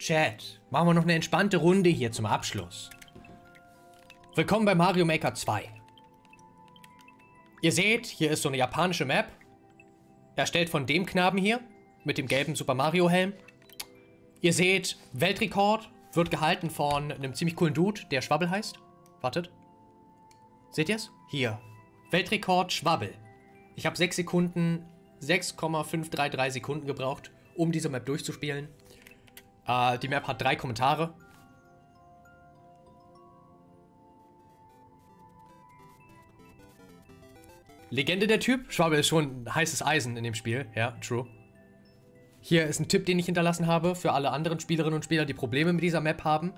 Chat, machen wir noch eine entspannte Runde hier zum Abschluss. Willkommen bei Mario Maker 2. Ihr seht, hier ist so eine japanische Map. Erstellt von dem Knaben hier, mit dem gelben Super Mario Helm. Ihr seht, Weltrekord wird gehalten von einem ziemlich coolen Dude, der Schwabbel heißt. Wartet. Seht ihr es? Hier. Weltrekord Schwabbel. Ich habe 6 Sekunden, 6,533 Sekunden gebraucht, um diese Map durchzuspielen. Äh, die Map hat drei Kommentare. Legende der Typ. Schwabe ist schon heißes Eisen in dem Spiel. Ja, true. Hier ist ein Tipp, den ich hinterlassen habe für alle anderen Spielerinnen und Spieler, die Probleme mit dieser Map haben.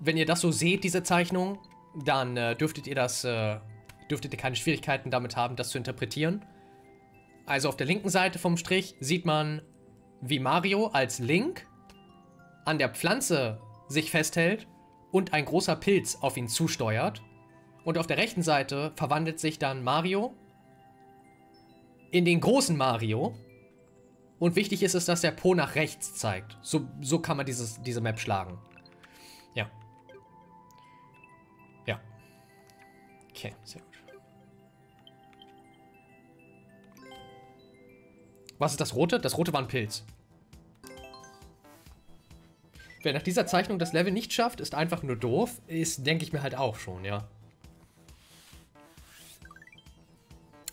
Wenn ihr das so seht, diese Zeichnung, dann äh, dürftet ihr das, äh, dürftet ihr keine Schwierigkeiten damit haben, das zu interpretieren. Also auf der linken Seite vom Strich sieht man, wie Mario als Link an der Pflanze sich festhält und ein großer Pilz auf ihn zusteuert. Und auf der rechten Seite verwandelt sich dann Mario in den großen Mario. Und wichtig ist es, dass der Po nach rechts zeigt. So, so kann man dieses, diese Map schlagen. Ja. Ja. Okay, sehr gut. Was ist das Rote? Das Rote war ein Pilz. Wer nach dieser Zeichnung das Level nicht schafft, ist einfach nur doof. Ist, denke ich mir halt auch schon, ja.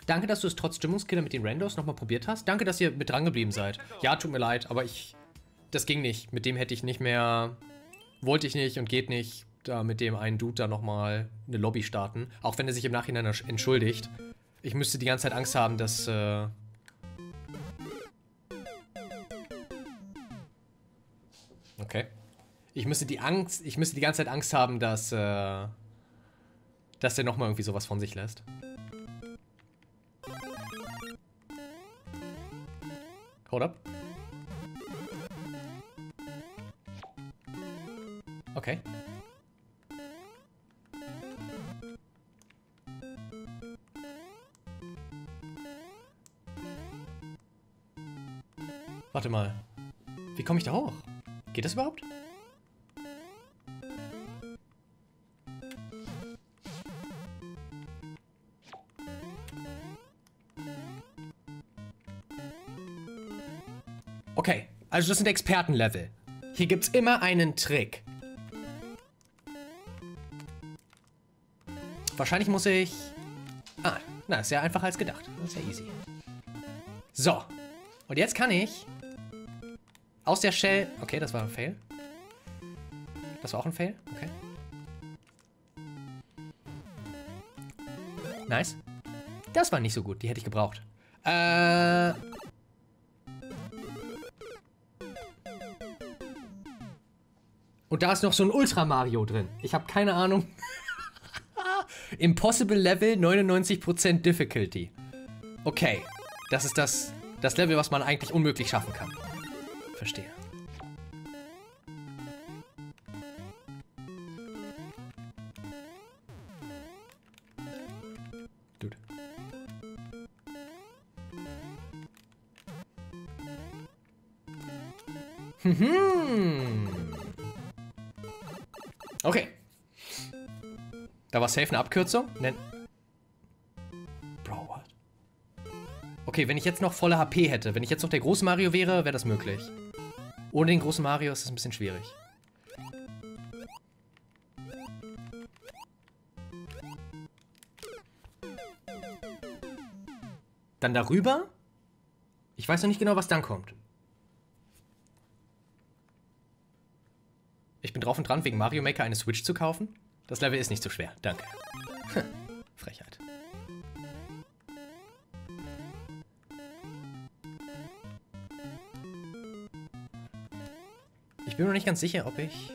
Danke, dass du es trotz Stimmungskiller mit den Randos nochmal probiert hast. Danke, dass ihr mit dran geblieben seid. Ja, tut mir leid, aber ich... Das ging nicht. Mit dem hätte ich nicht mehr... Wollte ich nicht und geht nicht, da mit dem einen Dude da nochmal eine Lobby starten. Auch wenn er sich im Nachhinein entschuldigt. Ich müsste die ganze Zeit Angst haben, dass... Äh okay. Ich müsste die Angst... Ich müsste die ganze Zeit Angst haben, dass... Äh dass der nochmal irgendwie sowas von sich lässt. Hold up. Okay. Warte mal. Wie komme ich da hoch? Geht das überhaupt? Okay, also das sind Expertenlevel. Hier gibt's immer einen Trick. Wahrscheinlich muss ich... Ah, na, ist ja einfacher als gedacht. Ist ja easy. So. Und jetzt kann ich aus der Shell... Okay, das war ein Fail. Das war auch ein Fail? Okay. Nice. Das war nicht so gut. Die hätte ich gebraucht. Äh... Und da ist noch so ein Ultra Mario drin. Ich habe keine Ahnung. Impossible Level, 99% Difficulty. Okay. Das ist das, das Level, was man eigentlich unmöglich schaffen kann. Verstehe. Dude. Hm. Okay. Da war safe eine Abkürzung. Nen Bro, what? Okay, wenn ich jetzt noch volle HP hätte, wenn ich jetzt noch der große Mario wäre, wäre das möglich. Ohne den großen Mario ist es ein bisschen schwierig. Dann darüber? Ich weiß noch nicht genau, was dann kommt. Bin drauf und dran, wegen Mario Maker eine Switch zu kaufen. Das Level ist nicht so schwer. Danke. Frechheit. Ich bin mir noch nicht ganz sicher, ob ich...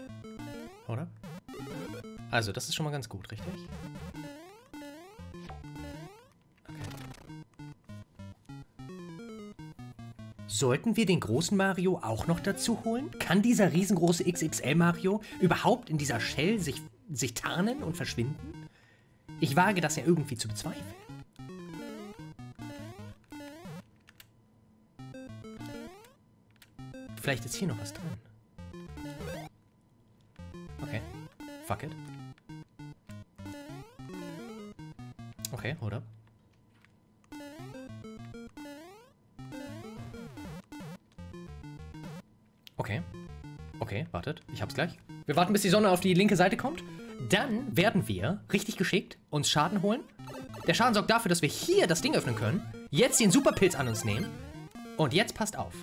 Oder? Also, das ist schon mal ganz gut, richtig? Sollten wir den großen Mario auch noch dazu holen? Kann dieser riesengroße XXL Mario überhaupt in dieser Shell sich, sich tarnen und verschwinden? Ich wage das ja irgendwie zu bezweifeln. Vielleicht ist hier noch was drin. Wartet. Ich hab's gleich. Wir warten, bis die Sonne auf die linke Seite kommt. Dann werden wir, richtig geschickt, uns Schaden holen. Der Schaden sorgt dafür, dass wir hier das Ding öffnen können. Jetzt den Superpilz an uns nehmen. Und jetzt passt auf.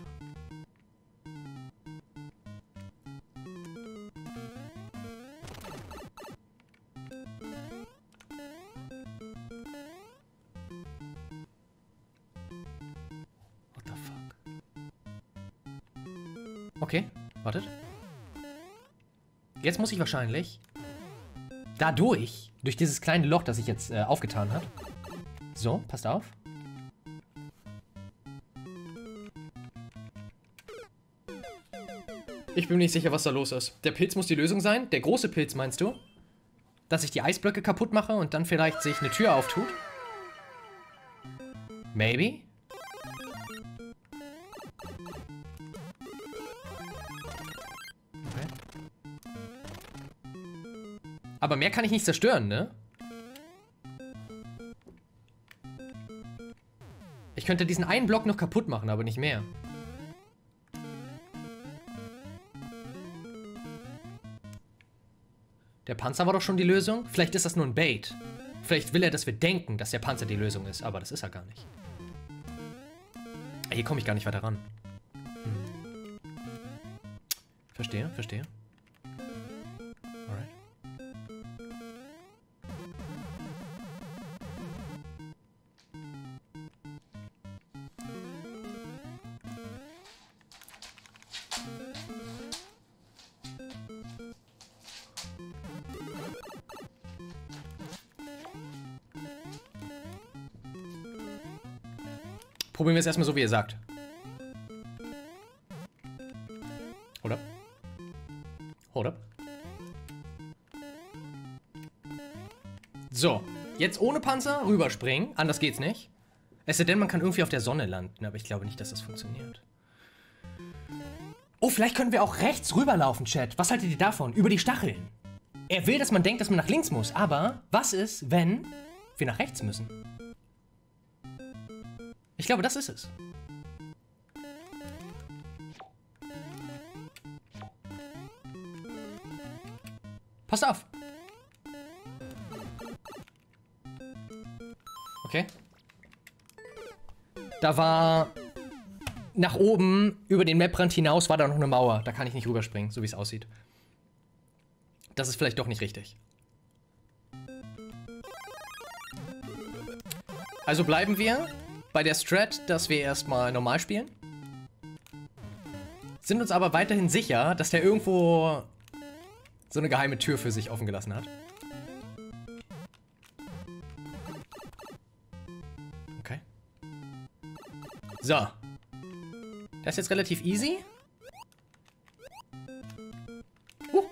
Okay, wartet. Jetzt muss ich wahrscheinlich dadurch, durch dieses kleine Loch, das sich jetzt äh, aufgetan hat. So, passt auf. Ich bin nicht sicher, was da los ist. Der Pilz muss die Lösung sein. Der große Pilz, meinst du? Dass ich die Eisblöcke kaputt mache und dann vielleicht sich eine Tür auftut? Maybe? Aber mehr kann ich nicht zerstören, ne? Ich könnte diesen einen Block noch kaputt machen, aber nicht mehr. Der Panzer war doch schon die Lösung? Vielleicht ist das nur ein Bait. Vielleicht will er, dass wir denken, dass der Panzer die Lösung ist, aber das ist er gar nicht. Hier komme ich gar nicht weiter ran. Hm. Verstehe, verstehe. Probieren wir es erstmal so, wie ihr sagt. Hold up. Hold up. So, jetzt ohne Panzer rüberspringen. Anders geht's nicht. Es sei denn, man kann irgendwie auf der Sonne landen, aber ich glaube nicht, dass das funktioniert. Oh, vielleicht können wir auch rechts rüberlaufen, Chat. Was haltet ihr davon? Über die Stacheln. Er will, dass man denkt, dass man nach links muss. Aber was ist, wenn wir nach rechts müssen? Ich glaube, das ist es. Passt auf. Okay. Da war... Nach oben, über den Maprand hinaus, war da noch eine Mauer. Da kann ich nicht rüberspringen, so wie es aussieht. Das ist vielleicht doch nicht richtig. Also bleiben wir bei der Strat, dass wir erstmal normal spielen. Sind uns aber weiterhin sicher, dass der irgendwo so eine geheime Tür für sich offen gelassen hat. Okay. So. Das ist jetzt relativ easy. Uh.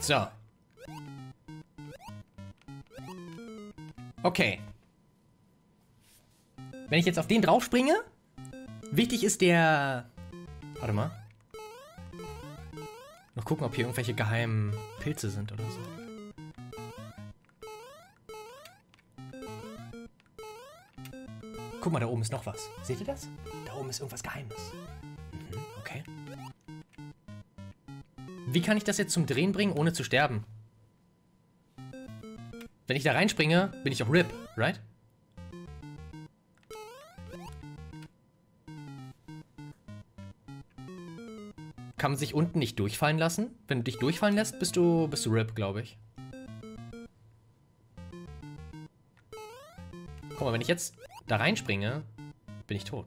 So. Okay. Wenn ich jetzt auf den drauf springe, wichtig ist der... Warte mal. Noch gucken, ob hier irgendwelche geheimen Pilze sind oder so. Guck mal, da oben ist noch was. Seht ihr das? Da oben ist irgendwas Geheimes. Mhm, okay. Wie kann ich das jetzt zum Drehen bringen, ohne zu sterben? Wenn ich da reinspringe, bin ich doch RIP, right? Kann man sich unten nicht durchfallen lassen? Wenn du dich durchfallen lässt, bist du, bist du RIP, glaube ich. Guck mal, wenn ich jetzt da reinspringe, bin ich tot.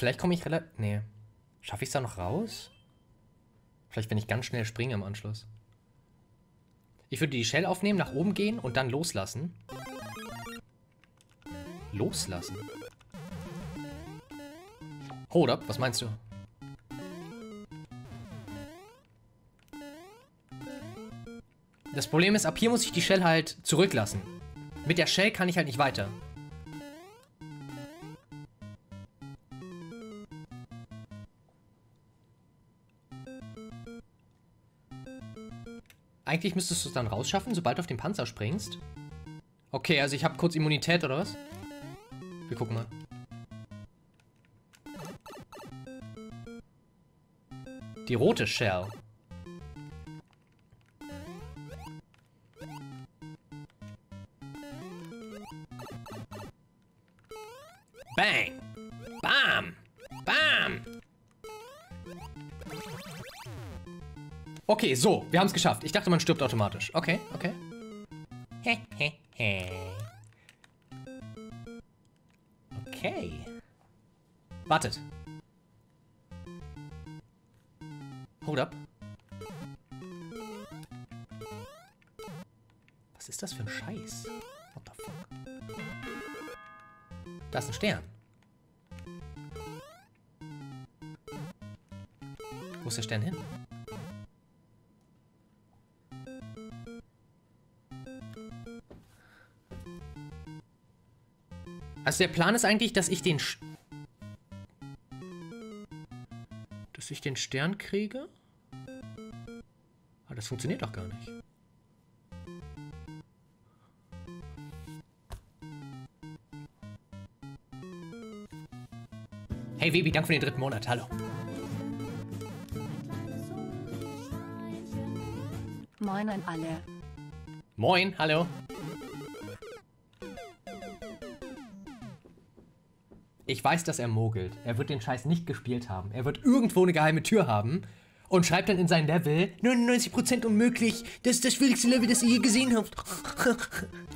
Vielleicht komme ich relativ... Nee. Schaffe ich es da noch raus? Vielleicht, wenn ich ganz schnell springe im Anschluss. Ich würde die Shell aufnehmen, nach oben gehen und dann loslassen. Loslassen? Hold up, was meinst du? Das Problem ist, ab hier muss ich die Shell halt zurücklassen. Mit der Shell kann ich halt nicht weiter. Eigentlich müsstest du es dann rausschaffen, sobald du auf den Panzer springst. Okay, also ich habe kurz Immunität, oder was? Wir gucken mal. Die rote Shell. So, wir haben es geschafft. Ich dachte, man stirbt automatisch. Okay, okay. okay. Wartet. Hold up. Was ist das für ein Scheiß? What the fuck? Da ist ein Stern. Wo ist der Stern hin? Also der Plan ist eigentlich, dass ich den... Sch dass ich den Stern kriege? Aber das funktioniert doch gar nicht. Hey Webi, danke für den dritten Monat. Hallo. Moin an alle. Moin, hallo. Ich weiß, dass er mogelt. Er wird den Scheiß nicht gespielt haben. Er wird irgendwo eine geheime Tür haben und schreibt dann in sein Level 99% unmöglich. Das ist das schwierigste Level, das ihr je gesehen habt.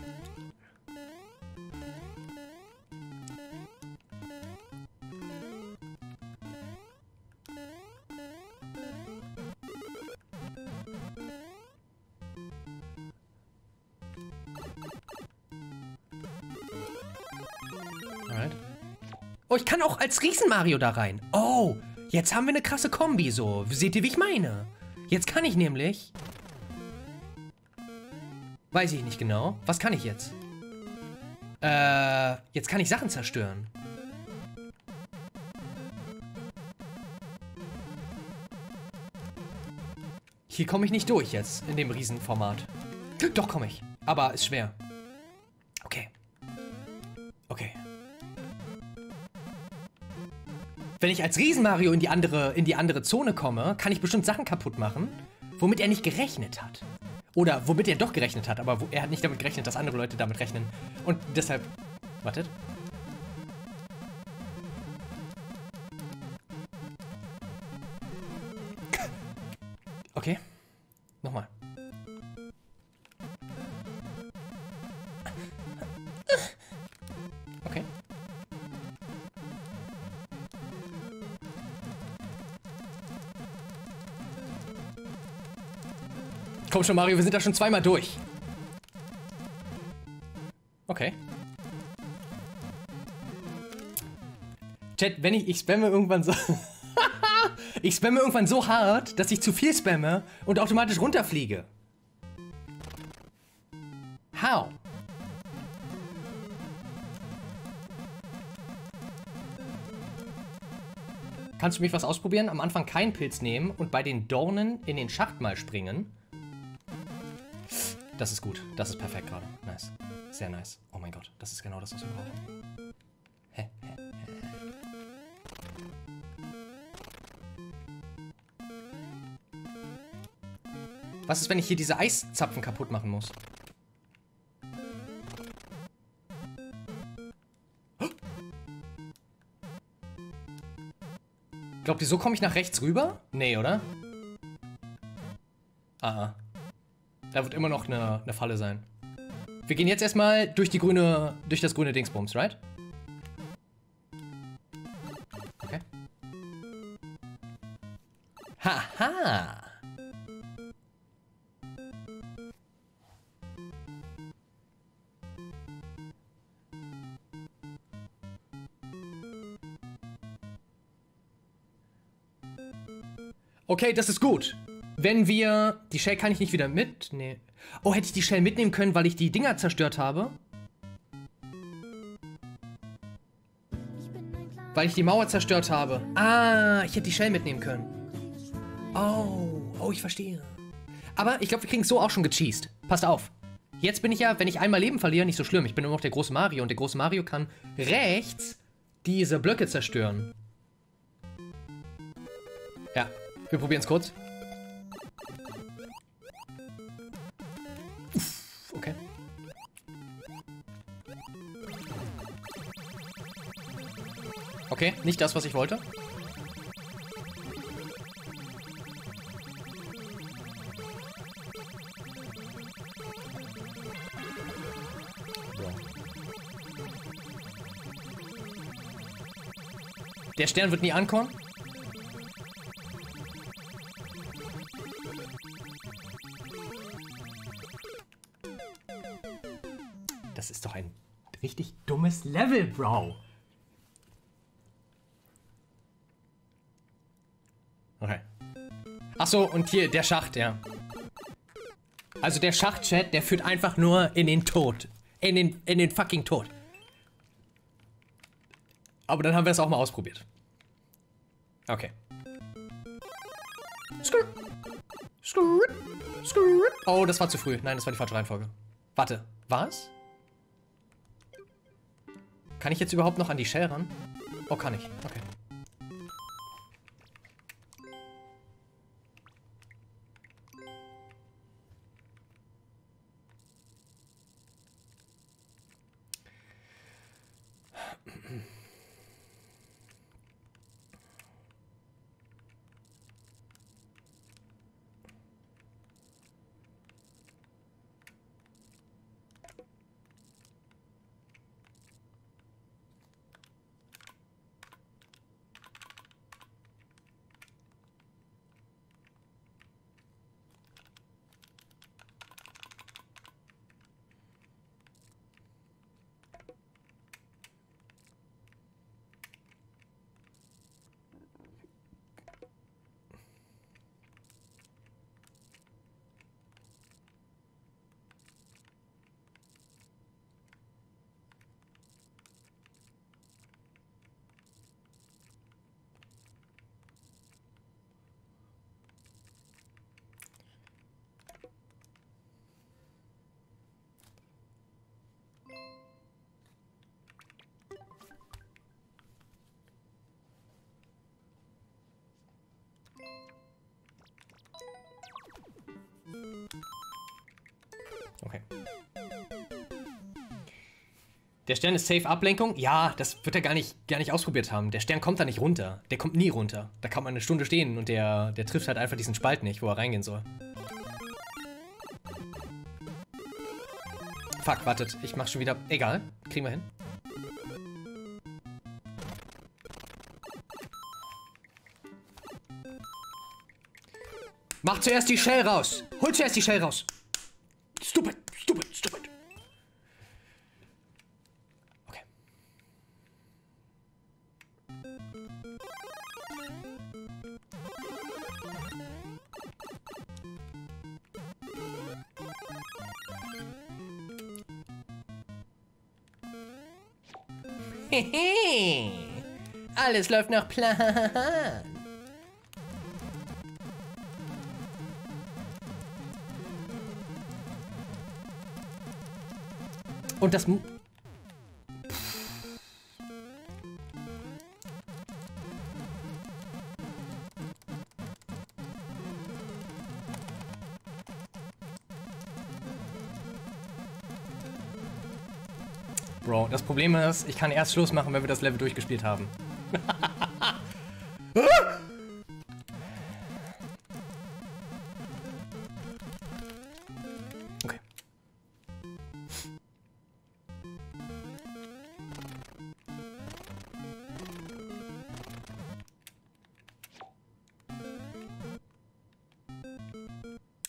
auch als Riesen-Mario da rein. Oh, jetzt haben wir eine krasse Kombi so. Seht ihr, wie ich meine? Jetzt kann ich nämlich... Weiß ich nicht genau. Was kann ich jetzt? Äh, jetzt kann ich Sachen zerstören. Hier komme ich nicht durch jetzt, in dem Riesenformat. Doch komme ich. Aber ist schwer. Wenn ich als Riesen-Mario in die andere, in die andere Zone komme, kann ich bestimmt Sachen kaputt machen, womit er nicht gerechnet hat. Oder womit er doch gerechnet hat, aber er hat nicht damit gerechnet, dass andere Leute damit rechnen. Und deshalb... Wartet. Okay. Nochmal. Komm schon, Mario, wir sind da schon zweimal durch. Okay. Chat, wenn ich, ich spamme irgendwann so... ich spamme irgendwann so hart, dass ich zu viel spamme und automatisch runterfliege. How? Kannst du mich was ausprobieren? Am Anfang keinen Pilz nehmen und bei den Dornen in den Schacht mal springen. Das ist gut. Das ist perfekt gerade. Nice. Sehr nice. Oh mein Gott, das ist genau das, was wir brauchen. Hä, hä. Was ist, wenn ich hier diese Eiszapfen kaputt machen muss? Glaubt ihr, so komme ich nach rechts rüber? Nee, oder? Ah, ah. Da wird immer noch eine, eine Falle sein. Wir gehen jetzt erstmal durch die grüne, durch das grüne Dingsbums, right? Okay. Haha! Okay, das ist gut. Wenn wir... Die Shell kann ich nicht wieder mit... Nee. Oh, hätte ich die Shell mitnehmen können, weil ich die Dinger zerstört habe? Weil ich die Mauer zerstört habe. Ah, ich hätte die Shell mitnehmen können. Oh, oh, ich verstehe. Aber ich glaube, wir kriegen es so auch schon gecheased. Passt auf. Jetzt bin ich ja, wenn ich einmal Leben verliere, nicht so schlimm. Ich bin immer noch der große Mario und der große Mario kann rechts diese Blöcke zerstören. Ja, wir probieren es kurz. Okay, nicht das, was ich wollte. Der Stern wird nie ankommen. Das ist doch ein richtig dummes Level, Bro. Okay. Ach so, und hier der Schacht, ja. Also der Schacht-Chat, der führt einfach nur in den Tod. In den, in den fucking Tod. Aber dann haben wir es auch mal ausprobiert. Okay. Oh, das war zu früh. Nein, das war die falsche Reihenfolge. Warte, was? Kann ich jetzt überhaupt noch an die Shell ran? Oh, kann ich. Okay. Der Stern ist safe Ablenkung? Ja, das wird er gar nicht, gar nicht ausprobiert haben. Der Stern kommt da nicht runter. Der kommt nie runter. Da kann man eine Stunde stehen und der, der trifft halt einfach diesen Spalt nicht, wo er reingehen soll. Fuck, wartet. Ich mach schon wieder... Egal. Kriegen wir hin. Mach zuerst die Shell raus. Hol zuerst die Shell raus. Stupid, Alles läuft nach Plan. Und das... Bro, das Problem ist, ich kann erst Schluss machen, wenn wir das Level durchgespielt haben. Okay.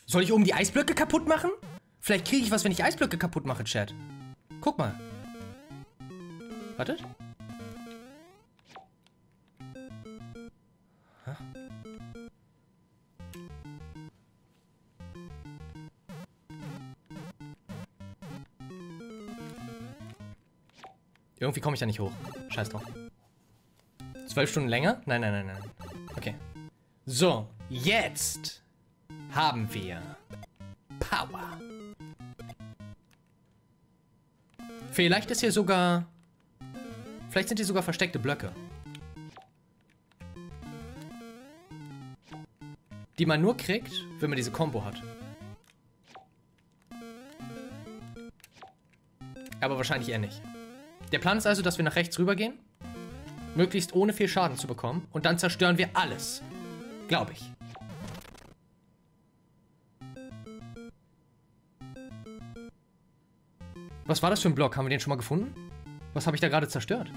Soll ich oben die Eisblöcke kaputt machen? Vielleicht kriege ich was, wenn ich Eisblöcke kaputt mache, Chat. Guck mal. Wartet. Irgendwie komme ich da nicht hoch. Scheiß drauf. Zwölf Stunden länger? Nein, nein, nein, nein. Okay. So, jetzt haben wir Power. Vielleicht ist hier sogar... Vielleicht sind hier sogar versteckte Blöcke. Die man nur kriegt, wenn man diese Combo hat. Aber wahrscheinlich eher nicht. Der Plan ist also, dass wir nach rechts rübergehen. Möglichst ohne viel Schaden zu bekommen. Und dann zerstören wir alles. Glaube ich. Was war das für ein Block? Haben wir den schon mal gefunden? Was habe ich da gerade zerstört?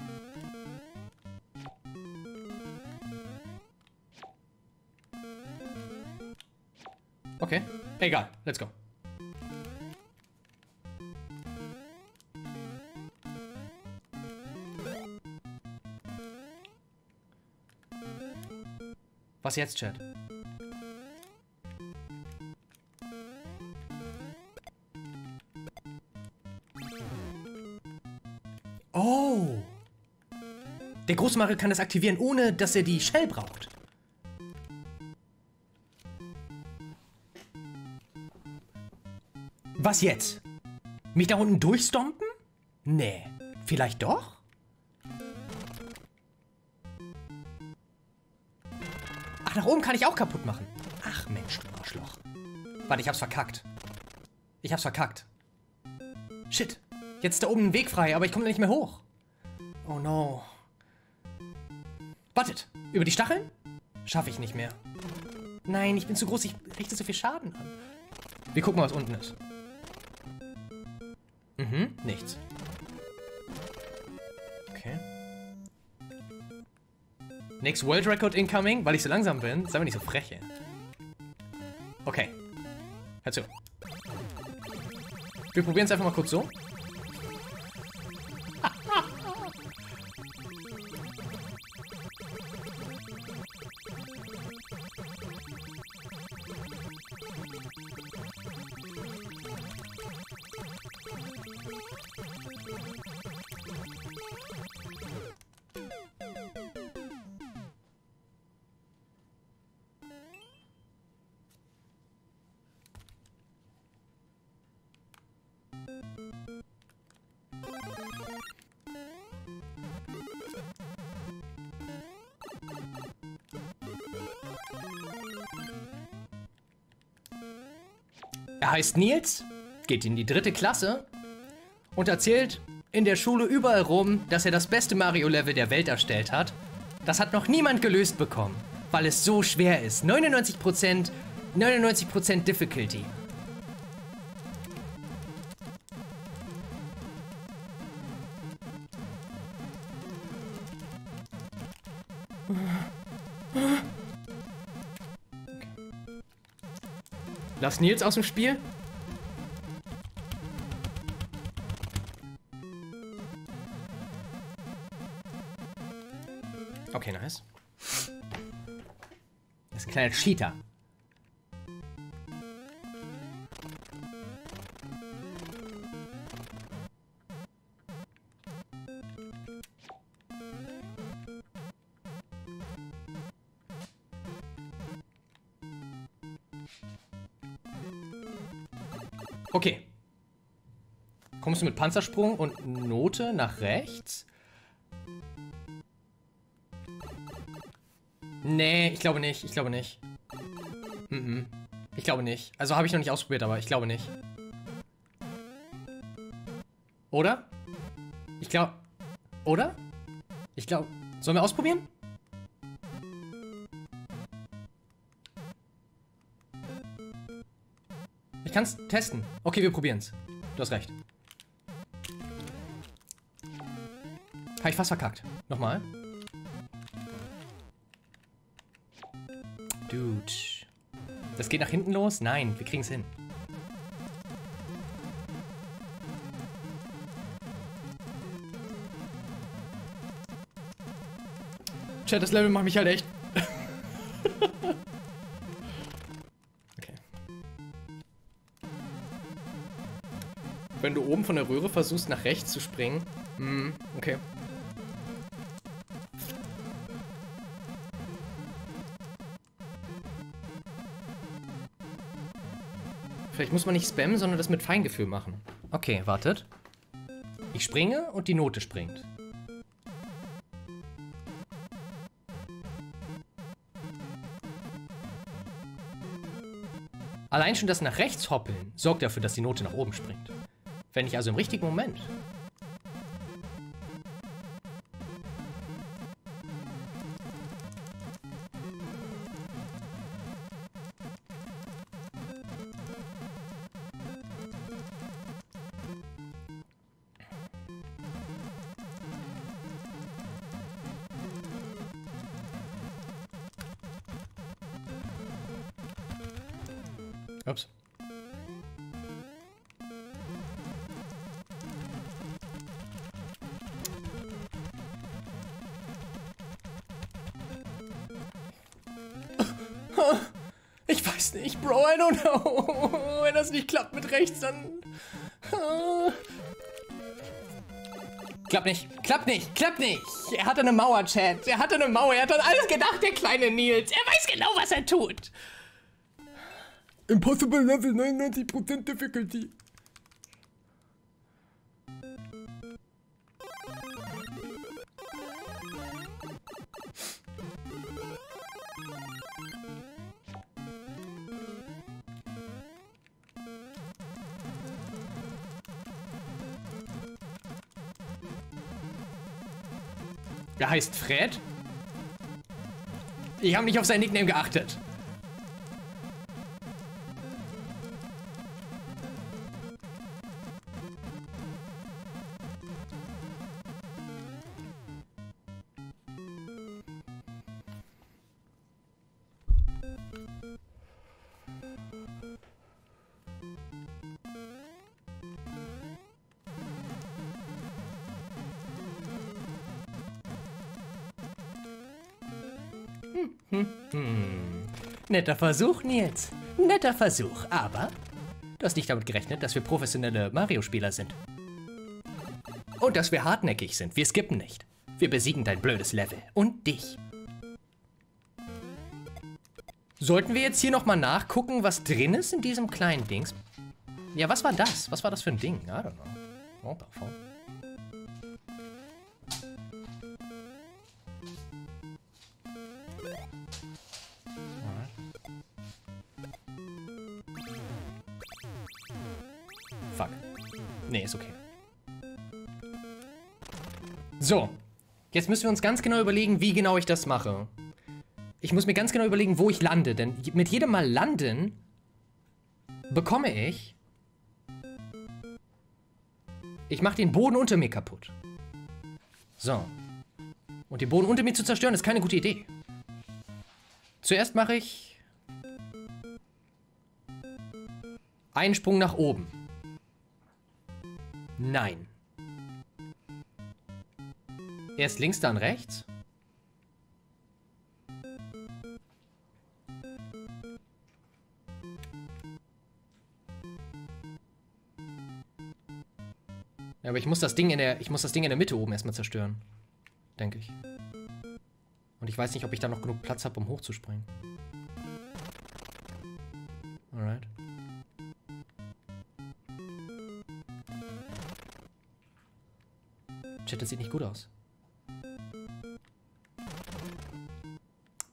Okay, egal. Let's go. Was jetzt, Chat? Oh! Der große Mario kann das aktivieren, ohne dass er die Shell braucht. Was jetzt? Mich da unten durchstompen? Nee. Vielleicht doch? Ach, nach oben kann ich auch kaputt machen. Ach Mensch, du Arschloch. Warte, ich hab's verkackt. Ich hab's verkackt. Shit. Jetzt ist da oben ein Weg frei, aber ich komme da nicht mehr hoch. Oh no. Wartet. Über die Stacheln? Schaffe ich nicht mehr. Nein, ich bin zu groß. Ich richte so viel Schaden an. Wir gucken mal, was unten ist. Mhm, nichts. Next World Record incoming, weil ich so langsam bin. Sei mir nicht so frech, ey. Okay. Hör zu. Wir probieren es einfach mal kurz so. Heißt Nils, geht in die dritte Klasse und erzählt in der Schule überall rum, dass er das beste Mario-Level der Welt erstellt hat. Das hat noch niemand gelöst bekommen, weil es so schwer ist. 99%, 99% Difficulty. Lass Nils aus dem Spiel. Okay, nice. Das ist ein kleiner Cheater. Okay. Kommst du mit Panzersprung und Note nach rechts? Nee, ich glaube nicht. Ich glaube nicht. Mhm. Ich glaube nicht. Also habe ich noch nicht ausprobiert, aber ich glaube nicht. Oder? Ich glaube... Oder? Ich glaube... Sollen wir ausprobieren? Ich kann es testen. Okay, wir probieren es. Du hast recht. Habe ich fast verkackt. Nochmal. Dude. Das geht nach hinten los? Nein, wir kriegen es hin. Chat, das Level macht mich halt echt Wenn du oben von der Röhre versuchst, nach rechts zu springen. Hm, okay. Vielleicht muss man nicht spammen, sondern das mit Feingefühl machen. Okay, wartet. Ich springe und die Note springt. Allein schon das nach rechts hoppeln sorgt dafür, dass die Note nach oben springt. Wenn ich also im richtigen Moment rechts, dann... Klappt nicht, klappt nicht, klappt nicht. Er hatte eine Mauer, Chat. Er hatte eine Mauer. Er hat an alles gedacht, der kleine Nils. Er weiß genau, was er tut. Impossible Level 99% Difficulty. Heißt Fred? Ich habe nicht auf sein Nickname geachtet. Netter Versuch, Nils. Netter Versuch, aber du hast nicht damit gerechnet, dass wir professionelle Mario-Spieler sind. Und dass wir hartnäckig sind. Wir skippen nicht. Wir besiegen dein blödes Level. Und dich. Sollten wir jetzt hier nochmal nachgucken, was drin ist in diesem kleinen Dings? Ja, was war das? Was war das für ein Ding? I don't know. Oh, davon. Fuck. Ist okay. So. Jetzt müssen wir uns ganz genau überlegen, wie genau ich das mache. Ich muss mir ganz genau überlegen, wo ich lande, denn mit jedem Mal landen bekomme ich... Ich mache den Boden unter mir kaputt. So. Und den Boden unter mir zu zerstören, ist keine gute Idee. Zuerst mache ich... Einen Sprung nach oben. Nein. Erst links, dann rechts? Ja, aber ich muss das Ding in der ich muss das Ding in der Mitte oben erstmal zerstören, denke ich. Und ich weiß nicht, ob ich da noch genug Platz habe, um hochzuspringen. Alright. Chat, das sieht nicht gut aus.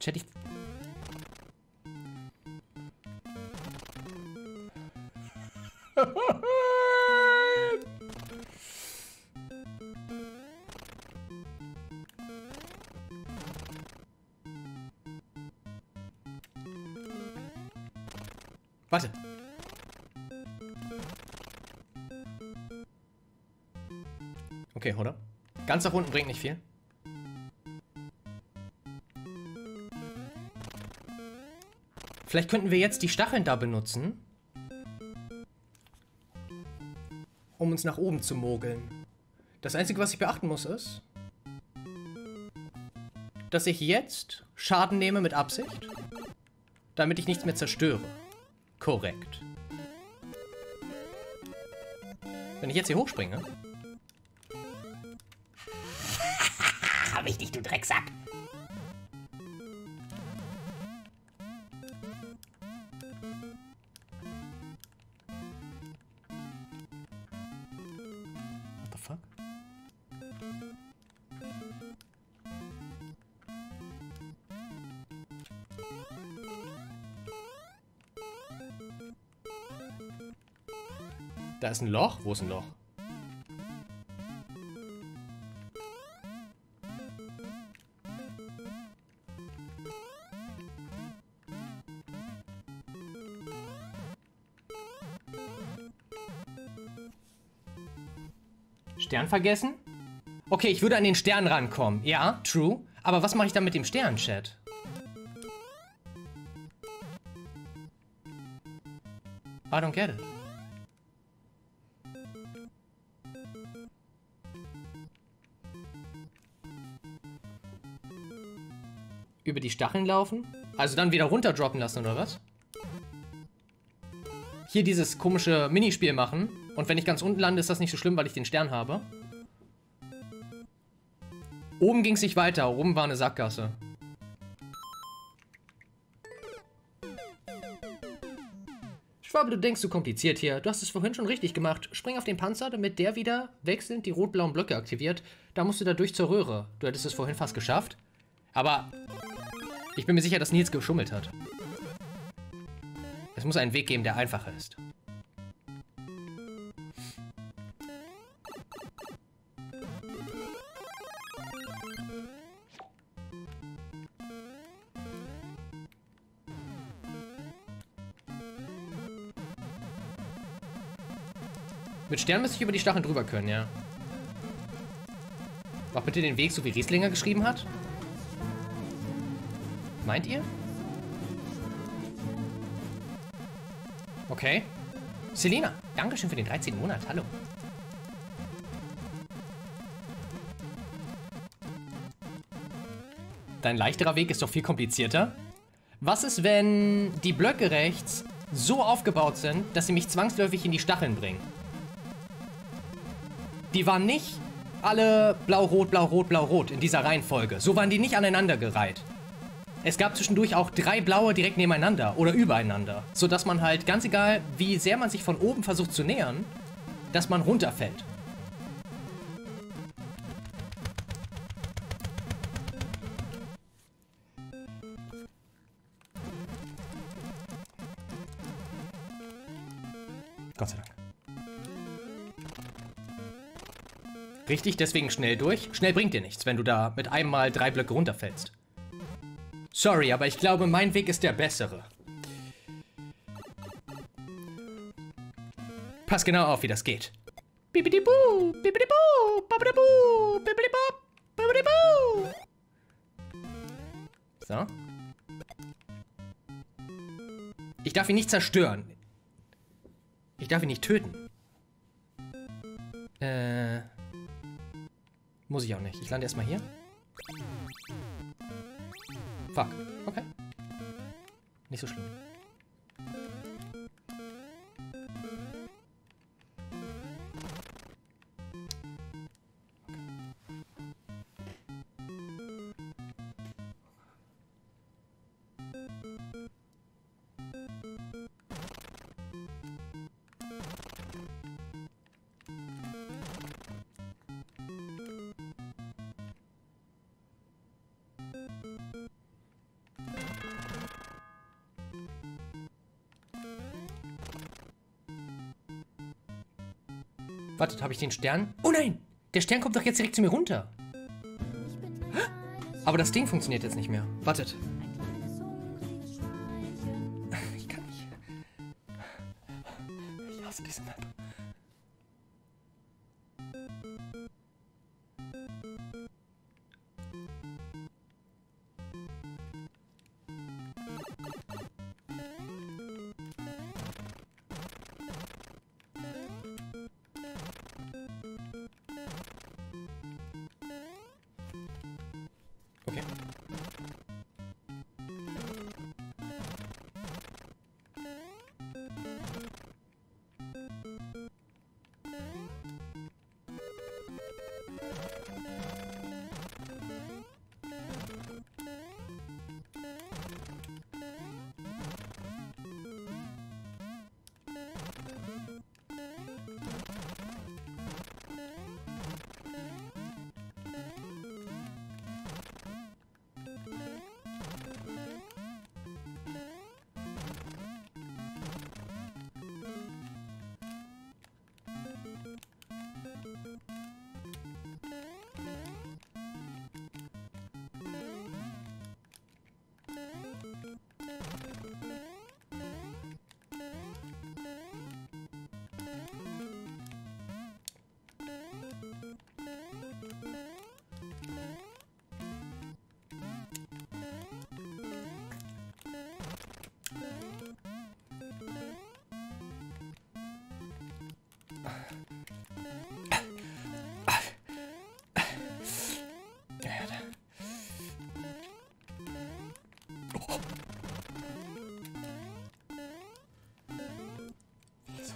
Chat, ich... Warte. Okay, oder? Ganz nach unten bringt nicht viel. Vielleicht könnten wir jetzt die Stacheln da benutzen, um uns nach oben zu mogeln. Das Einzige, was ich beachten muss, ist, dass ich jetzt Schaden nehme mit Absicht, damit ich nichts mehr zerstöre. Korrekt. Wenn ich jetzt hier hochspringe. Hab ich dich, du Drecksack. What the fuck? Da ist ein Loch. Wo ist ein Loch? Stern vergessen? Okay, ich würde an den Stern rankommen. Ja, true. Aber was mache ich dann mit dem Stern, Chat? I don't get it. Über die Stacheln laufen? Also dann wieder runterdroppen lassen, oder was? Hier dieses komische Minispiel machen. Und wenn ich ganz unten lande, ist das nicht so schlimm, weil ich den Stern habe. Oben ging es nicht weiter. Oben war eine Sackgasse. Schwabe, du denkst zu kompliziert hier. Du hast es vorhin schon richtig gemacht. Spring auf den Panzer, damit der wieder wechselnd die rot-blauen Blöcke aktiviert. Da musst du dadurch zur Röhre. Du hättest es vorhin fast geschafft. Aber ich bin mir sicher, dass Nils geschummelt hat. Es muss einen Weg geben, der einfacher ist. Mit Stern müsste ich über die Stacheln drüber können, ja. Mach bitte den Weg, so wie Rieslinger geschrieben hat. Meint ihr? Okay. Selina, Dankeschön für den 13. Monat. Hallo. Dein leichterer Weg ist doch viel komplizierter. Was ist, wenn die Blöcke rechts so aufgebaut sind, dass sie mich zwangsläufig in die Stacheln bringen? Die waren nicht alle blau-rot, blau-rot, blau-rot in dieser Reihenfolge. So waren die nicht aneinandergereiht. Es gab zwischendurch auch drei blaue direkt nebeneinander oder übereinander, sodass man halt, ganz egal, wie sehr man sich von oben versucht zu nähern, dass man runterfällt. Richtig, deswegen schnell durch. Schnell bringt dir nichts, wenn du da mit einem Mal drei Blöcke runterfällst. Sorry, aber ich glaube, mein Weg ist der bessere. Pass genau auf, wie das geht. Bibidibu, bibidibu, babadibu, bibidibu, bibidibu. So. Ich darf ihn nicht zerstören. Ich darf ihn nicht töten. Äh. Muss ich auch nicht. Ich lande erstmal hier. Fuck. Okay. Nicht so schlimm. Wartet, habe ich den Stern? Oh nein! Der Stern kommt doch jetzt direkt zu mir runter. Aber das Ding funktioniert jetzt nicht mehr. Wartet. Okay.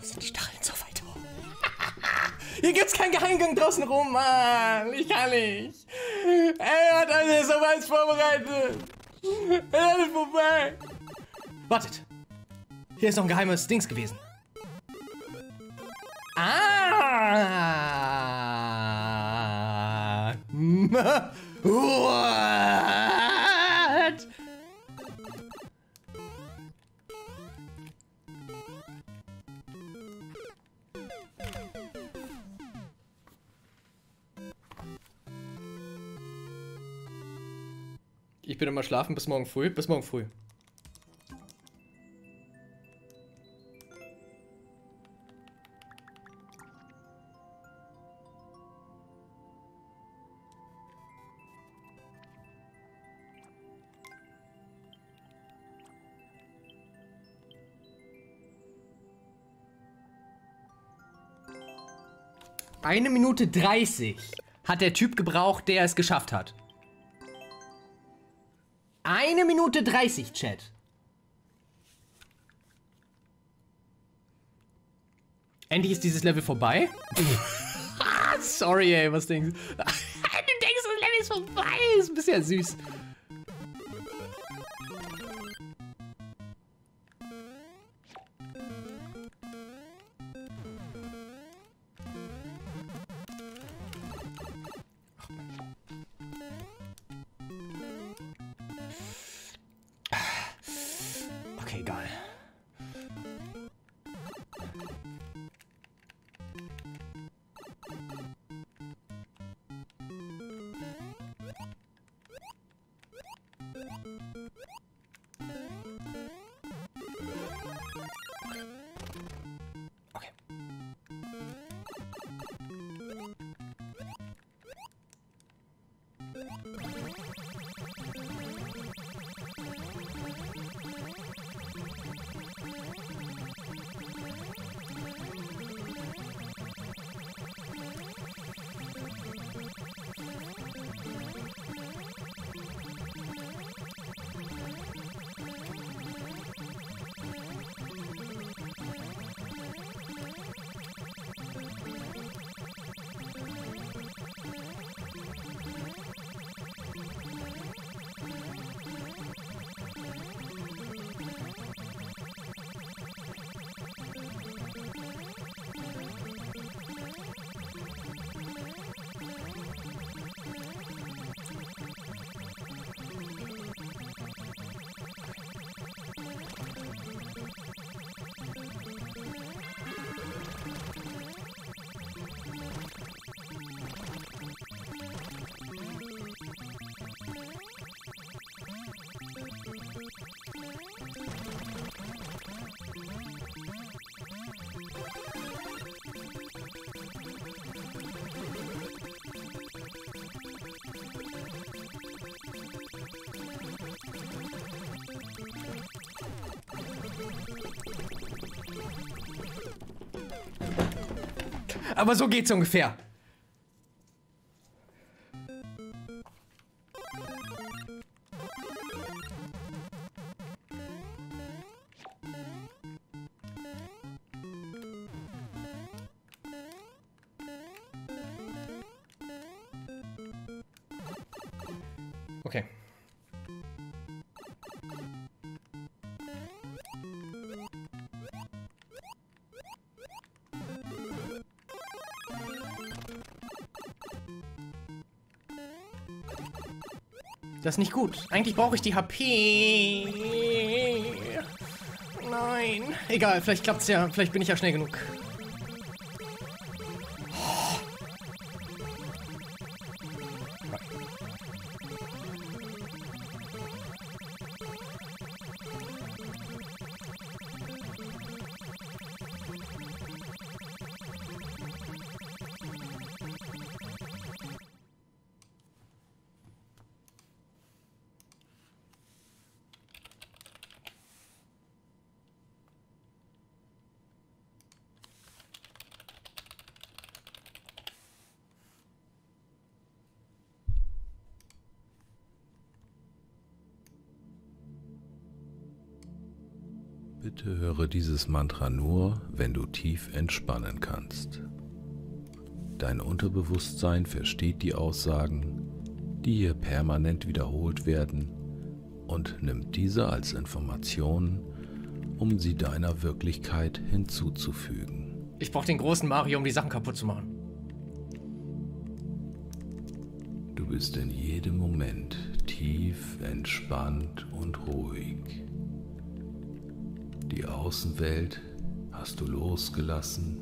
Sind die Stacheln so weit hoch? Hier gibt's keinen Geheimgang draußen rum, Mann. Ich kann nicht. Er hat alles auf eins vorbereitet. Es ist alles vorbei. Wartet. Hier ist noch ein geheimes Dings gewesen. Ah. bin immer schlafen bis morgen früh. Bis morgen früh. Eine Minute 30 hat der Typ gebraucht, der es geschafft hat. Eine Minute 30, Chat. Endlich ist dieses Level vorbei. Sorry, ey, was denkst du? du denkst, das Level ist vorbei. Ist ein bisschen süß. Thank you. Aber so geht's ungefähr. Okay. Das ist nicht gut. Eigentlich brauche ich die HP. Nein. Egal, vielleicht klappt's ja. Vielleicht bin ich ja schnell genug. Dieses Mantra nur, wenn du tief entspannen kannst. Dein Unterbewusstsein versteht die Aussagen, die hier permanent wiederholt werden und nimmt diese als Information, um sie deiner Wirklichkeit hinzuzufügen. Ich brauche den großen Mario, um die Sachen kaputt zu machen. Du bist in jedem Moment tief entspannt und ruhig. Die Außenwelt hast du losgelassen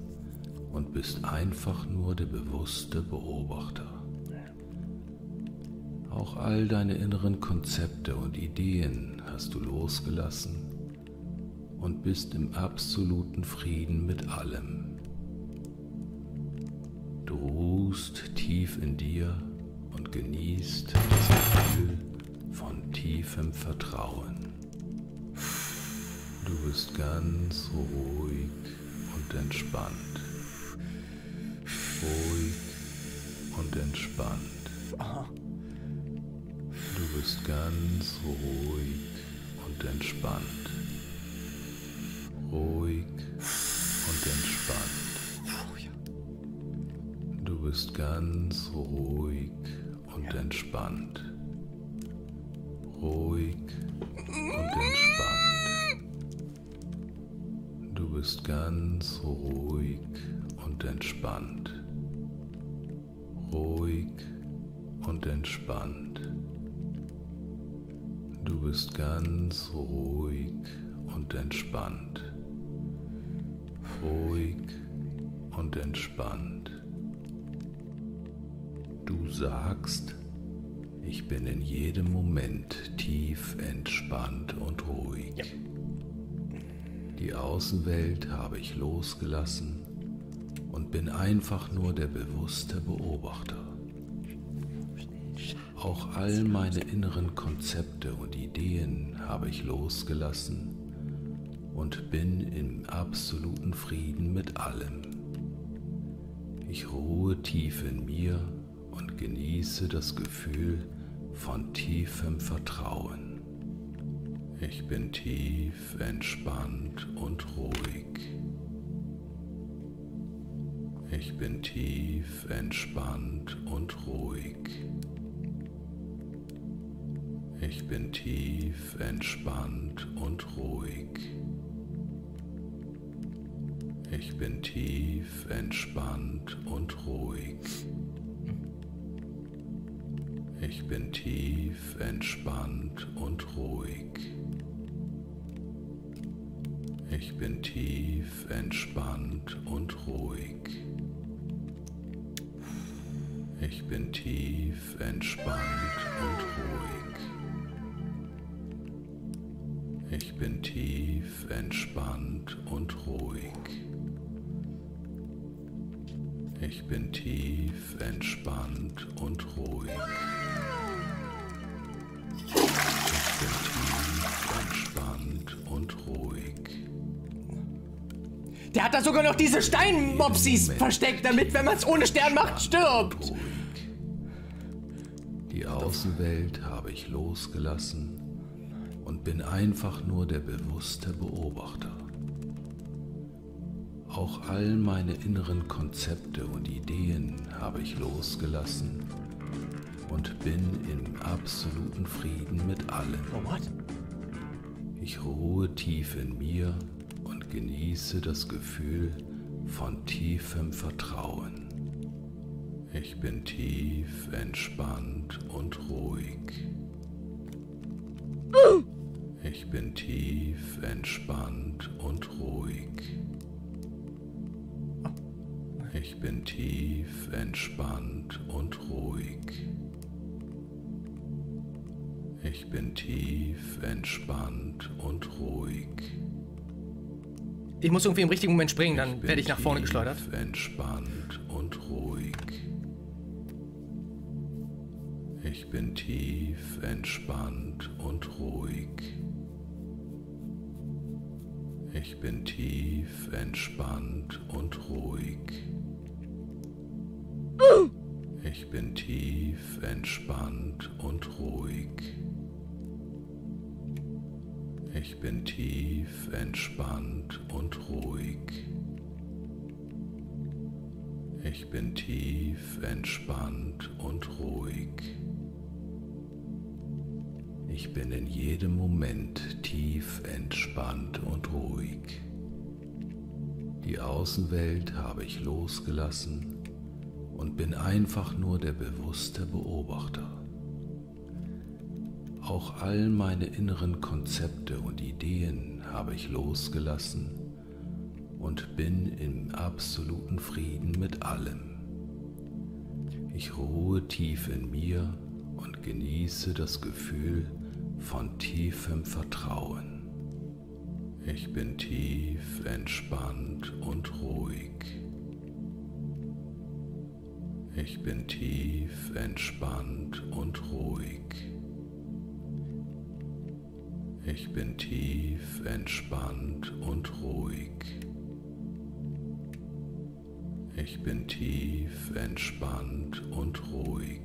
und bist einfach nur der bewusste Beobachter. Auch all deine inneren Konzepte und Ideen hast du losgelassen und bist im absoluten Frieden mit allem. Du ruhst tief in dir und genießt das Gefühl von tiefem Vertrauen. Du bist ganz ruhig und entspannt. Ruhig und entspannt. Du bist ganz ruhig und entspannt. Ruhig und entspannt. Du bist ganz ruhig und entspannt. Ruhig bist ganz ruhig und entspannt. Ruhig und entspannt. Du bist ganz ruhig und entspannt. Ruhig und entspannt. Du sagst, ich bin in jedem Moment tief entspannt und ruhig. Die Außenwelt habe ich losgelassen und bin einfach nur der bewusste Beobachter. Auch all meine inneren Konzepte und Ideen habe ich losgelassen und bin im absoluten Frieden mit allem. Ich ruhe tief in mir und genieße das Gefühl von tiefem Vertrauen. Ich bin tief entspannt und ruhig. Ich bin tief entspannt und ruhig. Ich bin tief entspannt und ruhig. Ich bin tief entspannt und ruhig. Ich bin tief entspannt und ruhig. Ich bin tief entspannt und ruhig. Ich bin tief entspannt und ruhig. Ich bin tief entspannt und ruhig. Ich bin tief entspannt und ruhig. Ich bin tief Der hat da sogar noch diese Steinmopsis versteckt, damit, wenn man es ohne Stern macht, stirbt. Die Außenwelt habe ich losgelassen und bin einfach nur der bewusste Beobachter. Auch all meine inneren Konzepte und Ideen habe ich losgelassen und bin im absoluten Frieden mit allem. Oh? Ich ruhe tief in mir genieße das Gefühl von tiefem Vertrauen. Ich bin tief entspannt und ruhig. Ich bin tief entspannt und ruhig. Ich bin tief entspannt und ruhig. Ich bin tief entspannt und ruhig. Ich muss irgendwie im richtigen Moment springen, dann werde ich nach vorne tief geschleudert. Entspannt und ruhig. Ich bin tief entspannt und ruhig. Ich bin tief entspannt und ruhig. Ich bin tief entspannt und ruhig. Ich bin tief entspannt und ruhig. Ich bin tief entspannt und ruhig. Ich bin in jedem Moment tief entspannt und ruhig. Die Außenwelt habe ich losgelassen und bin einfach nur der bewusste Beobachter. Auch all meine inneren Konzepte und Ideen habe ich losgelassen und bin im absoluten Frieden mit allem. Ich ruhe tief in mir und genieße das Gefühl von tiefem Vertrauen. Ich bin tief entspannt und ruhig. Ich bin tief entspannt und ruhig. Ich bin tief entspannt und ruhig. Ich bin tief entspannt und ruhig.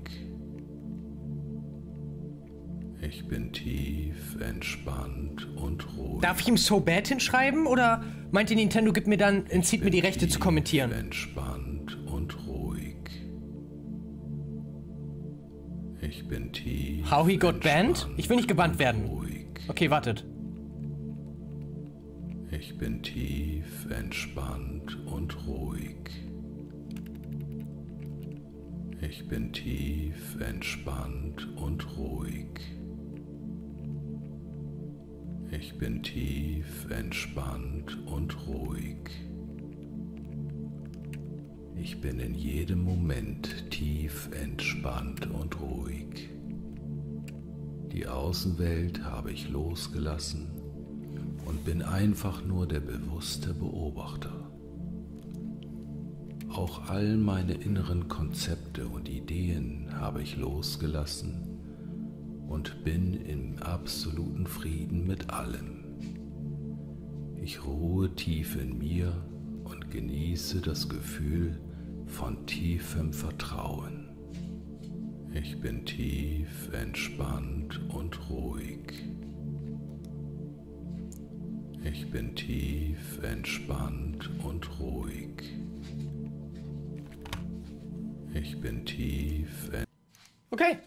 Ich bin tief entspannt und ruhig. Darf ich ihm So Bad hinschreiben oder meinte Nintendo gibt mir dann, entzieht mir die Rechte zu kommentieren? Entspannt und ruhig. Ich bin tief. How he got banned? Ich will nicht gebannt werden. Ruhig. Okay, wartet. Ich bin tief entspannt und ruhig. Ich bin tief entspannt und ruhig. Ich bin tief entspannt und ruhig. Ich bin in jedem Moment tief entspannt und ruhig. Die Außenwelt habe ich losgelassen und bin einfach nur der bewusste Beobachter. Auch all meine inneren Konzepte und Ideen habe ich losgelassen und bin im absoluten Frieden mit allem. Ich ruhe tief in mir und genieße das Gefühl von tiefem Vertrauen. Ich bin tief entspannt und ruhig. Ich bin tief entspannt und ruhig. Ich bin tief entspannt. Okay,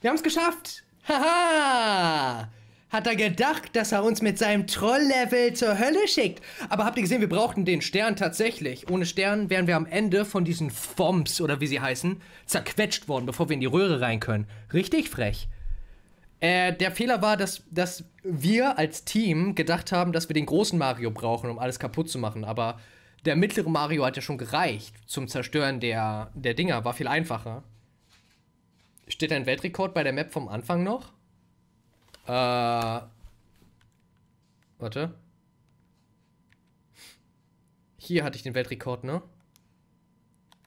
wir haben es geschafft. Haha! Hat er gedacht, dass er uns mit seinem Troll-Level zur Hölle schickt. Aber habt ihr gesehen, wir brauchten den Stern tatsächlich. Ohne Stern wären wir am Ende von diesen Foms, oder wie sie heißen, zerquetscht worden, bevor wir in die Röhre rein können. Richtig frech. Äh, der Fehler war, dass, dass wir als Team gedacht haben, dass wir den großen Mario brauchen, um alles kaputt zu machen. Aber der mittlere Mario hat ja schon gereicht zum Zerstören der, der Dinger. War viel einfacher. Steht ein Weltrekord bei der Map vom Anfang noch? Äh. Warte. Hier hatte ich den Weltrekord, ne?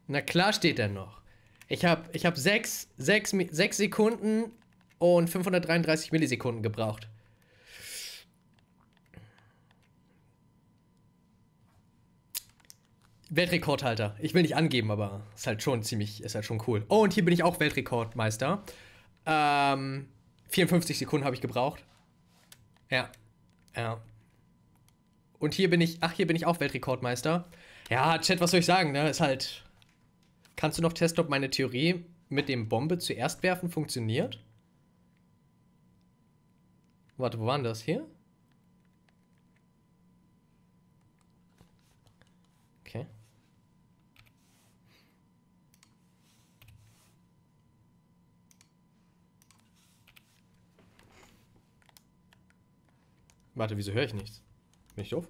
Na klar steht er noch. Ich habe ich hab 6, 6, 6 Sekunden und 533 Millisekunden gebraucht. Weltrekordhalter. Ich will nicht angeben, aber ist halt schon ziemlich, ist halt schon cool. Oh, und hier bin ich auch Weltrekordmeister. Ähm, 54 Sekunden habe ich gebraucht. Ja. Ja. Und hier bin ich, ach, hier bin ich auch Weltrekordmeister. Ja, Chat, was soll ich sagen, ne? Ist halt. Kannst du noch testen, ob meine Theorie mit dem Bombe zuerst werfen funktioniert? Warte, wo waren das? Hier? Okay. Warte, wieso höre ich nichts? Bin ich doof?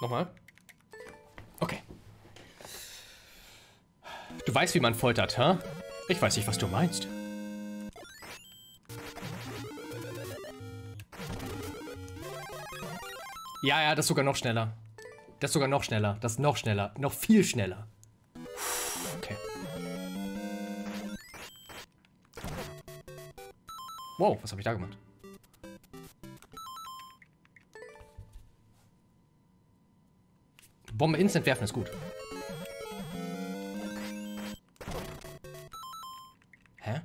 Nochmal. Okay. Du weißt, wie man foltert, hä? Ich weiß nicht, was du meinst. Ja, ja, das ist sogar noch schneller. Das ist sogar noch schneller. Das ist noch schneller. Noch viel schneller. Okay. Wow, was habe ich da gemacht? Bombe instant werfen ist gut. Hä?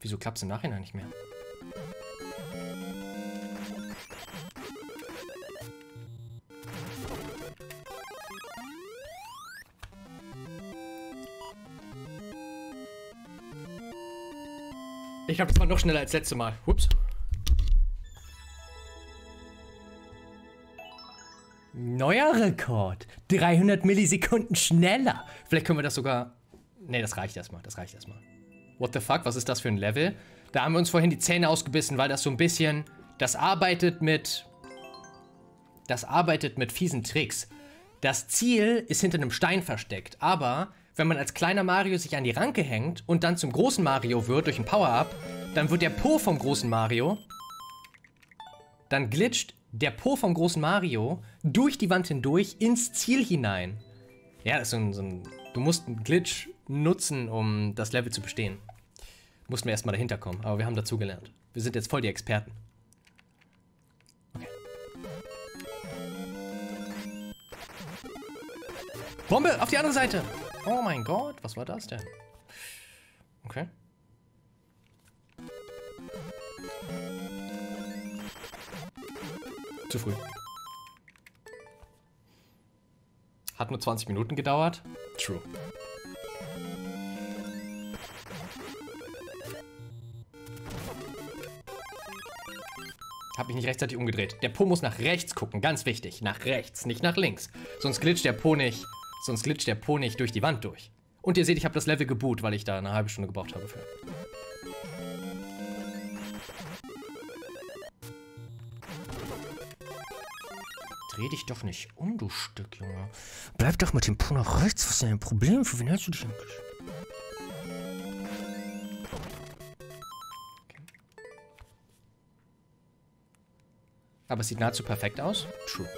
Wieso klappt es im Nachhinein nicht mehr? Ich glaube, das war noch schneller als letzte Mal. Ups. Neuer Rekord. 300 Millisekunden schneller. Vielleicht können wir das sogar... Nee, das reicht erstmal. Das reicht erstmal. What the fuck? Was ist das für ein Level? Da haben wir uns vorhin die Zähne ausgebissen, weil das so ein bisschen... Das arbeitet mit... Das arbeitet mit fiesen Tricks. Das Ziel ist hinter einem Stein versteckt, aber wenn man als kleiner Mario sich an die Ranke hängt und dann zum großen Mario wird durch ein Power-Up, dann wird der Po vom großen Mario, dann glitscht der Po vom großen Mario durch die Wand hindurch ins Ziel hinein. Ja, das ist so ein, so ein du musst einen Glitch nutzen, um das Level zu bestehen. Mussten wir erstmal dahinter kommen, aber wir haben dazugelernt. Wir sind jetzt voll die Experten. Okay. Bombe auf die andere Seite! Oh mein Gott, was war das denn? Okay. Zu früh. Hat nur 20 Minuten gedauert. True. Hab mich nicht rechtzeitig umgedreht. Der Po muss nach rechts gucken, ganz wichtig. Nach rechts, nicht nach links. Sonst glitscht der Po nicht. Sonst glitscht der Po nicht durch die Wand durch. Und ihr seht, ich habe das Level geboot, weil ich da eine halbe Stunde gebraucht habe für. Dreh dich doch nicht um, du Stück, Junge. Bleib doch mit dem Po nach rechts. Was ist denn dein Problem? Für wen hältst du dich eigentlich? Aber es sieht nahezu perfekt aus. True.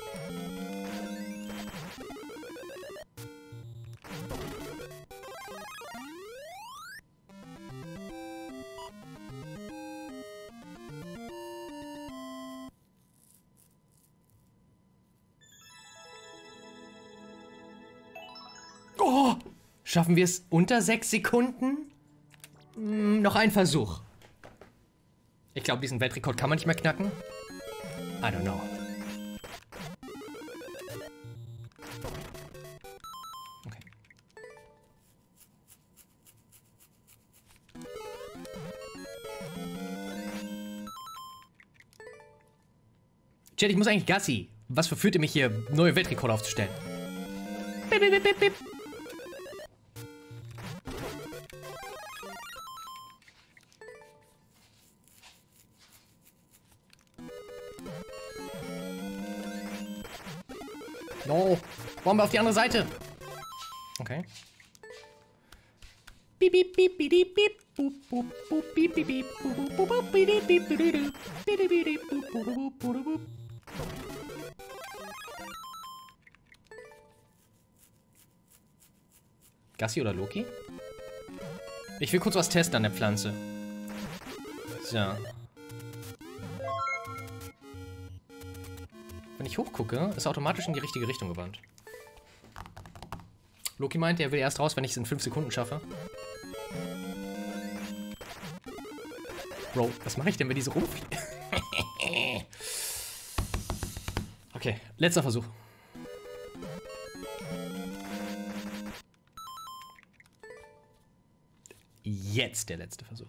Schaffen wir es unter sechs Sekunden? Hm, noch ein Versuch. Ich glaube, diesen Weltrekord kann man nicht mehr knacken. I don't know. Okay. Chat, ich muss eigentlich Gassi. Was verführt ihr mich hier, neue Weltrekorde aufzustellen? Bip, bip, bip, bip. Piep, boop, boop, boop, boop, boop. Gassi oder Loki? Ich will kurz was testen an der Pflanze. So. Wenn ich hochgucke, ist er automatisch in die richtige Richtung gewandt. Loki meint, er will erst raus, wenn ich es in 5 Sekunden schaffe. Bro, was mache ich denn, wenn diese rumfliegen? okay, letzter Versuch. Jetzt der letzte Versuch.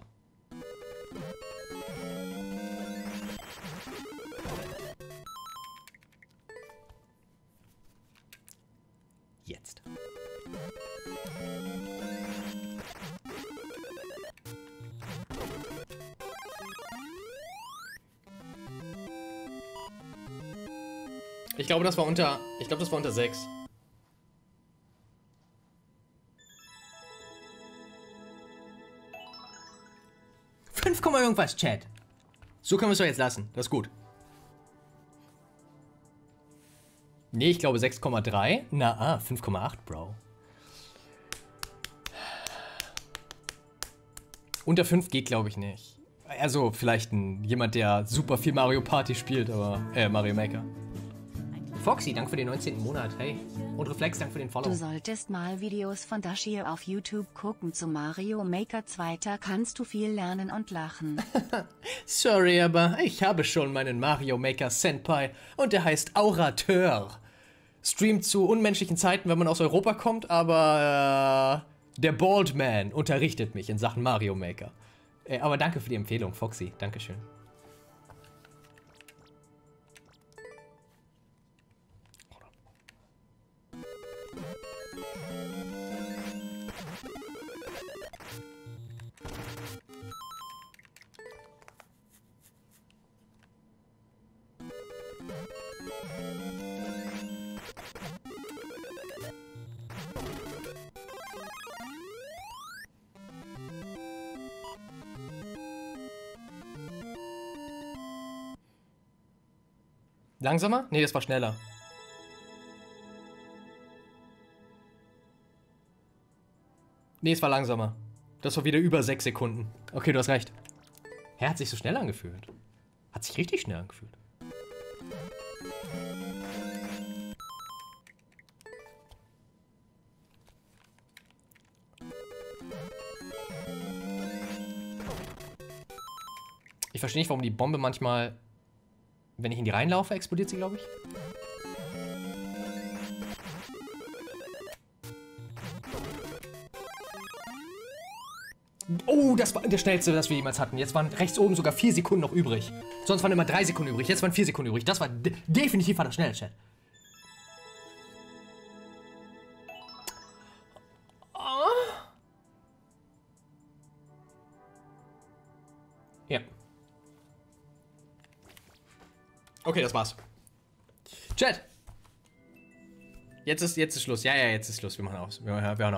Glaube, das war unter. Ich glaube, das war unter 6. Fünf Komma irgendwas, Chat. So können wir es doch jetzt lassen. Das ist gut. Nee, ich glaube 6,3. Na, ah, 5,8, Bro. Unter 5 geht, glaube ich, nicht. Also, vielleicht ein, jemand, der super viel Mario Party spielt, aber. Äh, Mario Maker. Foxy, danke für den 19. Monat. Hey. Und Reflex, danke für den Follow. Du solltest mal Videos von Dashir auf YouTube gucken zu Mario Maker 2. Da kannst du viel lernen und lachen. Sorry, aber ich habe schon meinen Mario Maker Senpai und der heißt Aurateur. Streamt zu unmenschlichen Zeiten, wenn man aus Europa kommt, aber äh, der Bald Man unterrichtet mich in Sachen Mario Maker. Äh, aber danke für die Empfehlung, Foxy. Dankeschön. Langsamer? Nee, das war schneller. Nee, es war langsamer. Das war wieder über 6 Sekunden. Okay, du hast recht. Er hat sich so schnell angefühlt. Hat sich richtig schnell angefühlt. Ich verstehe nicht, warum die Bombe manchmal, wenn ich in die reinlaufe, explodiert sie, glaube ich. Oh, das war der schnellste, das wir jemals hatten. Jetzt waren rechts oben sogar vier Sekunden noch übrig. Sonst waren immer drei Sekunden übrig. Jetzt waren vier Sekunden übrig. Das war de definitiv war das schnell, Okay, das war's. Chat. Jetzt ist, jetzt ist Schluss. Ja, ja, jetzt ist Schluss. Wir machen aus. Wir, wir hören auf.